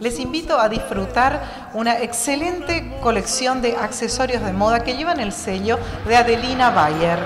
Les invito a disfrutar una excelente colección de accesorios de moda que llevan el sello de Adelina Bayer.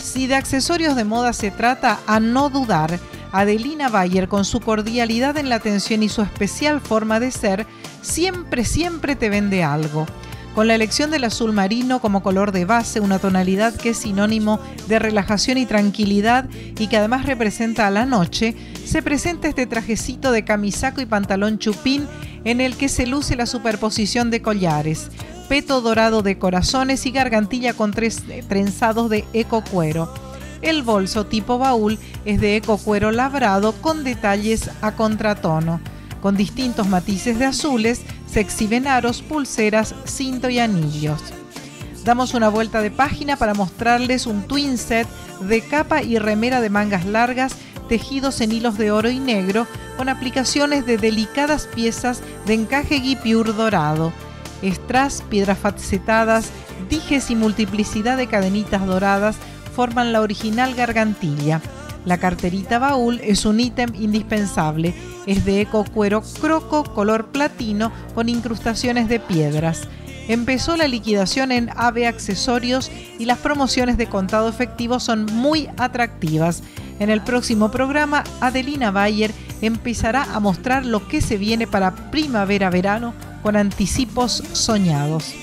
Si de accesorios de moda se trata, a no dudar, Adelina Bayer, con su cordialidad en la atención y su especial forma de ser, siempre, siempre te vende algo con la elección del azul marino como color de base, una tonalidad que es sinónimo de relajación y tranquilidad y que además representa a la noche, se presenta este trajecito de camisaco y pantalón chupín en el que se luce la superposición de collares, peto dorado de corazones y gargantilla con tres trenzados de eco cuero. El bolso tipo baúl es de eco cuero labrado con detalles a contratono. Con distintos matices de azules se exhiben aros, pulseras, cinto y anillos. Damos una vuelta de página para mostrarles un twin set de capa y remera de mangas largas tejidos en hilos de oro y negro con aplicaciones de delicadas piezas de encaje guipure dorado, estras, piedras facetadas, dijes y multiplicidad de cadenitas doradas forman la original gargantilla. La carterita baúl es un ítem indispensable. Es de eco cuero croco color platino con incrustaciones de piedras. Empezó la liquidación en AVE Accesorios y las promociones de contado efectivo son muy atractivas. En el próximo programa, Adelina Bayer empezará a mostrar lo que se viene para primavera-verano con anticipos soñados.